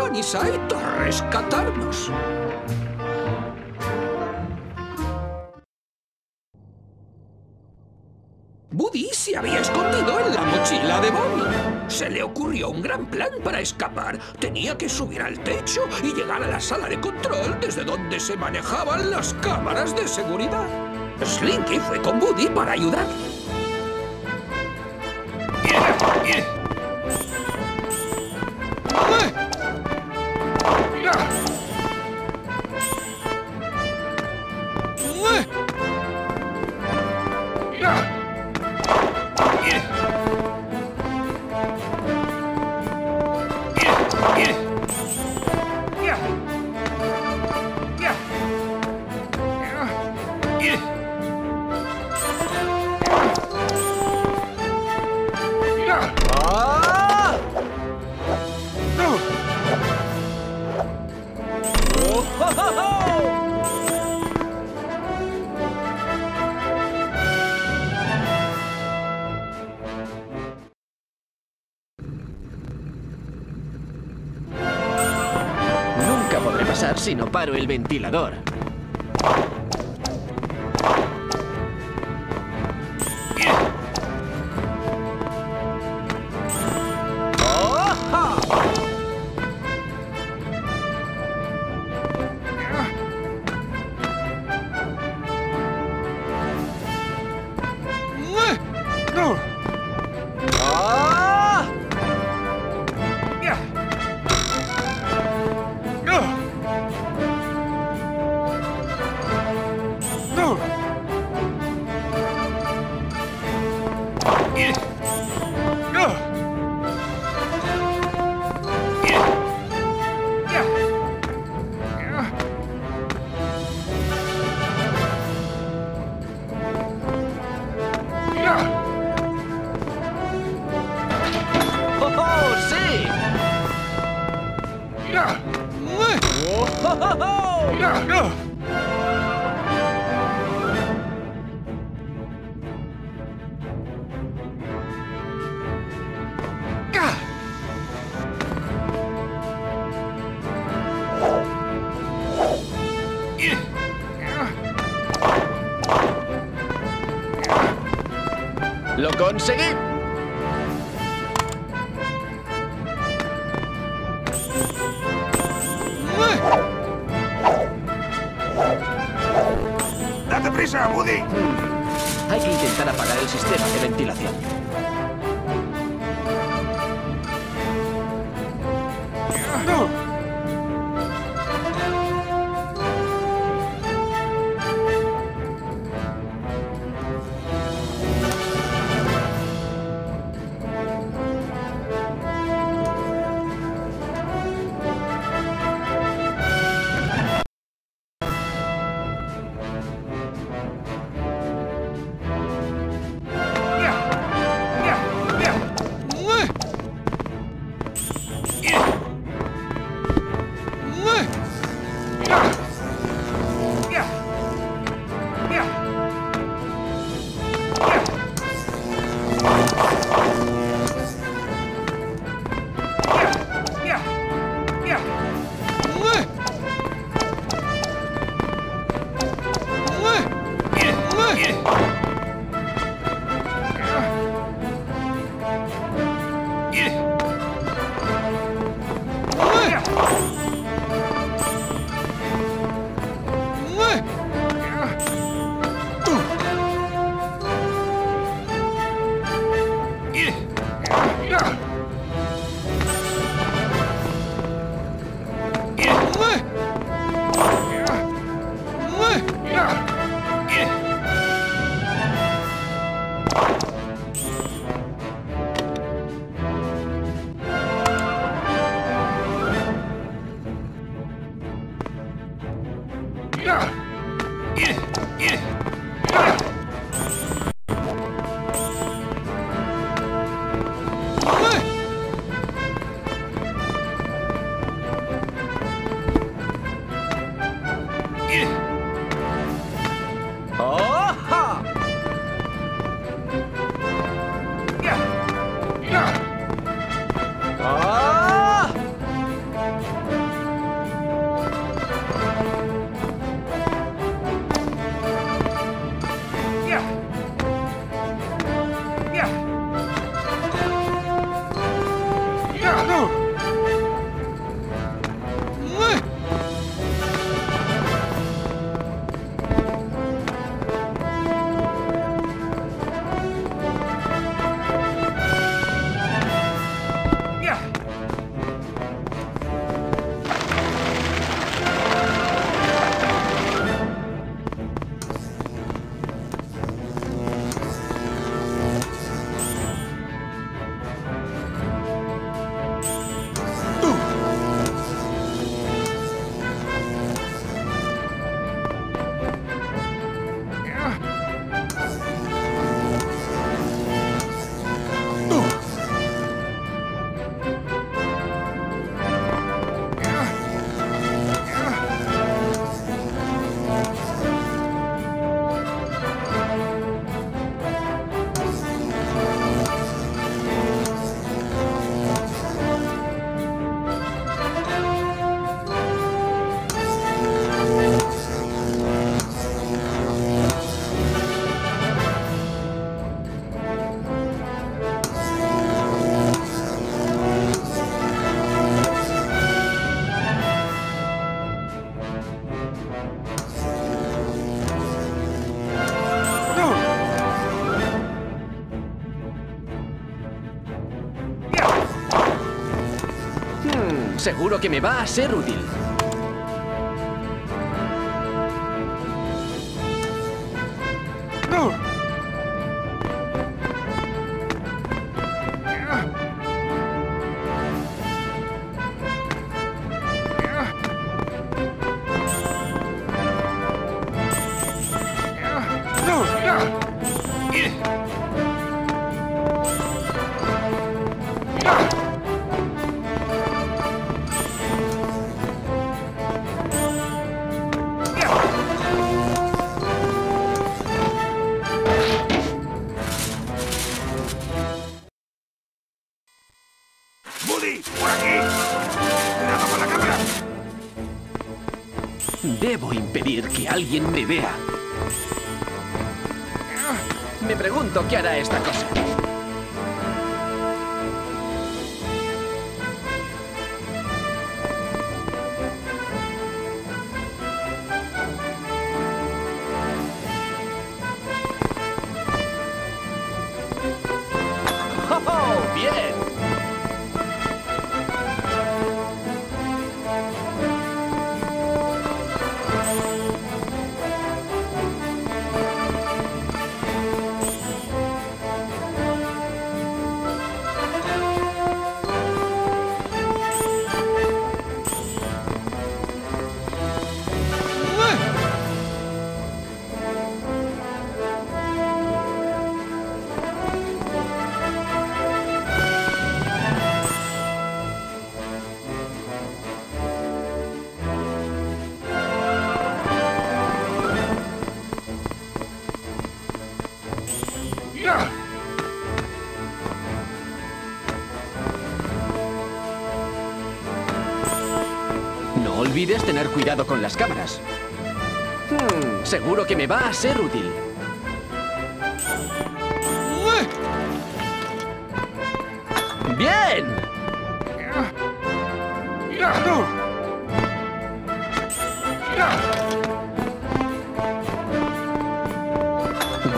Sunny Side a rescatarnos. Buddy se había escondido en la mochila de Bobby. Se le ocurrió un gran plan para escapar. Tenía que subir al techo y llegar a la sala de control desde donde se manejaban las cámaras de seguridad. Slinky fue con Buddy para ayudar. Si no paro el ventilador. ¡Lo conseguí! ¡Date prisa, Woody! Hay que intentar apagar el sistema de ventilación. Seguro que me va a ser útil. Alguien me vea. Me pregunto qué hará esta cosa. ¡Oh! ¡Bien! Tener cuidado con las cámaras. Seguro que me va a ser útil. ¡Bien!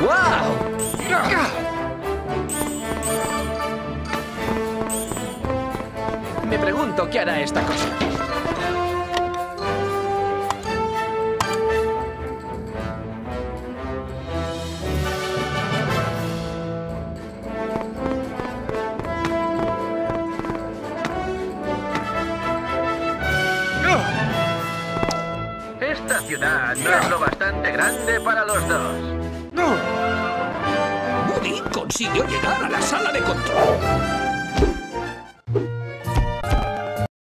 ¡Guau! Me pregunto qué hará esta cosa. Ciudad no es lo bastante grande para los dos. Woody consiguió llegar a la sala de control.